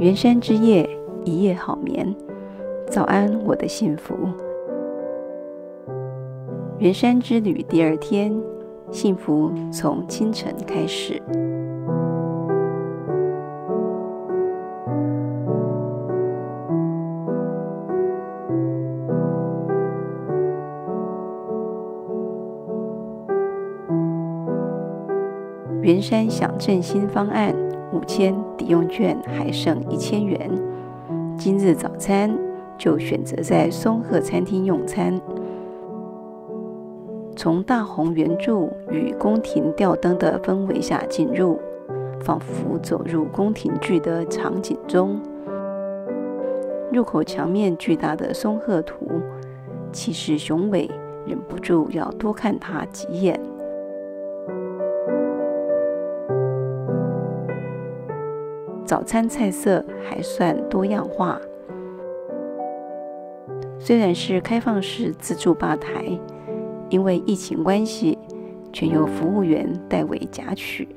圆山之夜，一夜好眠。早安，我的幸福。圆山之旅第二天，幸福从清晨开始。圆山享振兴方案五千抵用券还剩一千元，今日早餐就选择在松鹤餐厅用餐。从大红圆柱与宫廷吊灯的氛围下进入，仿佛走入宫廷剧的场景中。入口墙面巨大的松鹤图，气势雄伟，忍不住要多看它几眼。早餐菜色还算多样化，虽然是开放式自助吧台，因为疫情关系，全由服务员代为夹取。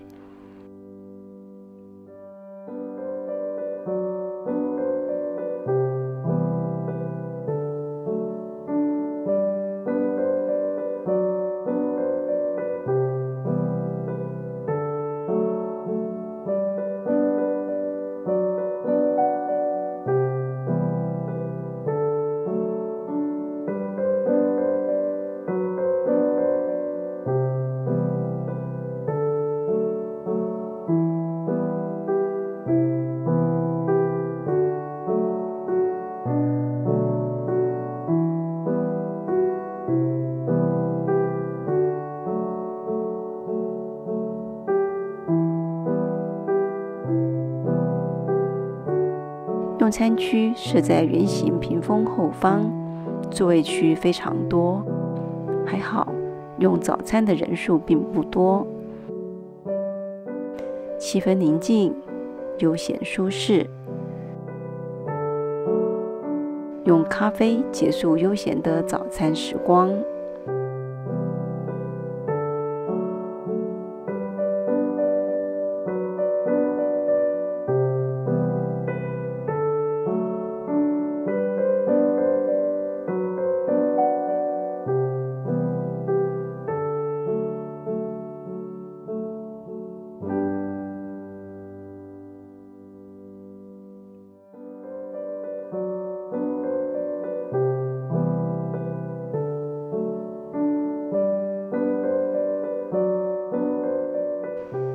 用餐区设在圆形屏风后方，座位区非常多。还好，用早餐的人数并不多，气氛宁静、悠闲舒适。用咖啡结束悠闲的早餐时光。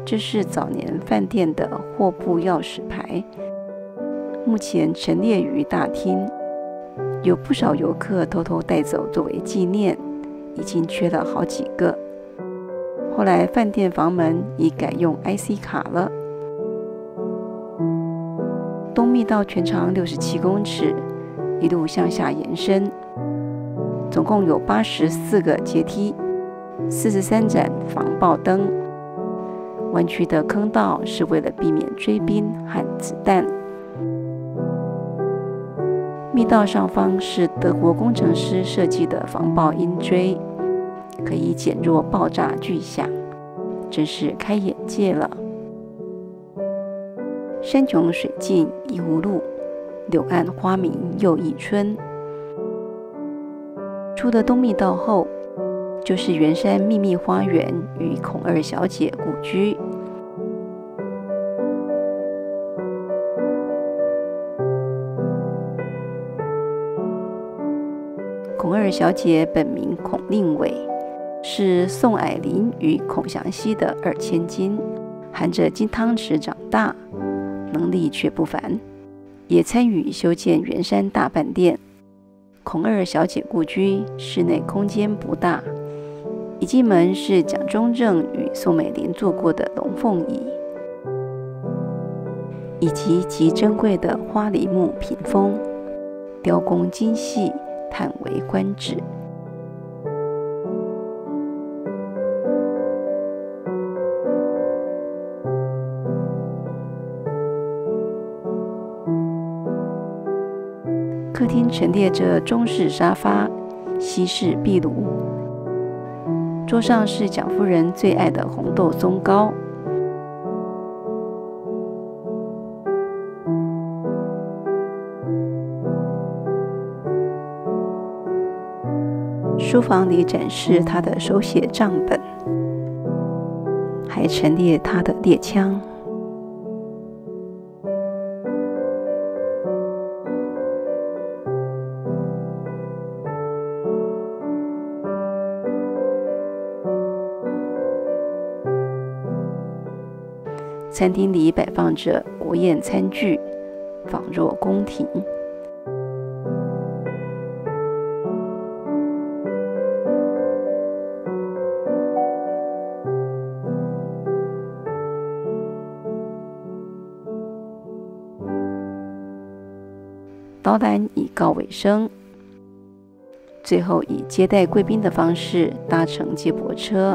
这是早年饭店的货布钥匙牌，目前陈列于大厅，有不少游客偷偷带走作为纪念，已经缺了好几个。后来饭店房门已改用 IC 卡了。东密道全长六十七公尺，一路向下延伸，总共有八十四个阶梯，四十三盏防爆灯。弯曲的坑道是为了避免追兵和子弹。密道上方是德国工程师设计的防爆鹰锥，可以减弱爆炸巨响，真是开眼界了。山穷水尽疑无路，柳暗花明又一村。出了东密道后。就是圆山秘密花园与孔二小姐故居。孔二小姐本名孔令伟，是宋霭龄与孔祥熙的二千金，含着金汤匙长大，能力却不凡，也参与修建圆山大饭店。孔二小姐故居室内空间不大。一进门是蒋中正与宋美龄坐过的龙凤椅，以及极珍贵的花梨木屏风，雕工精细，叹为观止。客厅陈列着中式沙发、西式壁炉。桌上是蒋夫人最爱的红豆松糕。书房里展示她的手写账本还陈列她的猎枪。餐厅里摆放着国宴餐具，仿若宫廷。导览已告尾声，最后以接待贵宾的方式搭乘接驳车。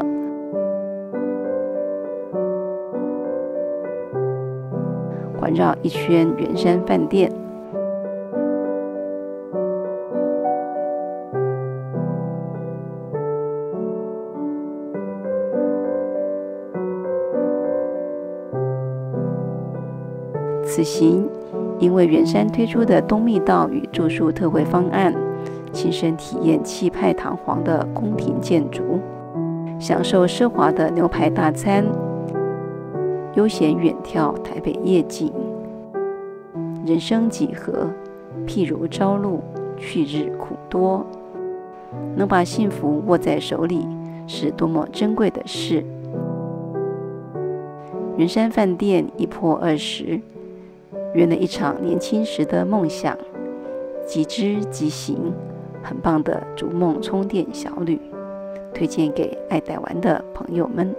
绕一圈圆山饭店，此行因为圆山推出的东密道与住宿特惠方案，亲身体验气派堂皇的宫廷建筑，享受奢华的牛排大餐。悠闲远眺台北夜景，人生几何？譬如朝露，去日苦多。能把幸福握在手里，是多么珍贵的事。云山饭店一破二十，圆了一场年轻时的梦想，即知即行，很棒的逐梦充电小旅，推荐给爱带玩的朋友们。